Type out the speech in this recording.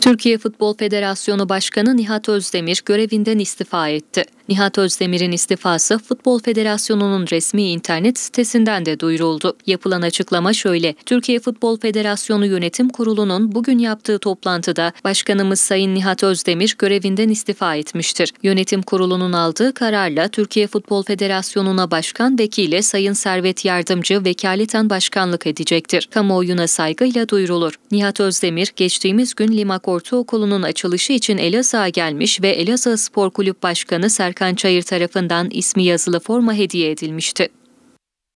Türkiye Futbol Federasyonu Başkanı Nihat Özdemir görevinden istifa etti. Nihat Özdemir'in istifası Futbol Federasyonu'nun resmi internet sitesinden de duyuruldu. Yapılan açıklama şöyle: Türkiye Futbol Federasyonu Yönetim Kurulu'nun bugün yaptığı toplantıda Başkanımız Sayın Nihat Özdemir görevinden istifa etmiştir. Yönetim Kurulu'nun aldığı kararla Türkiye Futbol Federasyonu'na başkan vekili Sayın Servet Yardımcı vekaleten başkanlık edecektir. Kamuoyuna saygıyla duyurulur. Nihat Özdemir geçtiğimiz gün Limak Ortaokulu'nun açılışı için Elazığ'a gelmiş ve Elazığ Spor Kulüp Başkanı Serkan Çayır tarafından ismi yazılı forma hediye edilmişti.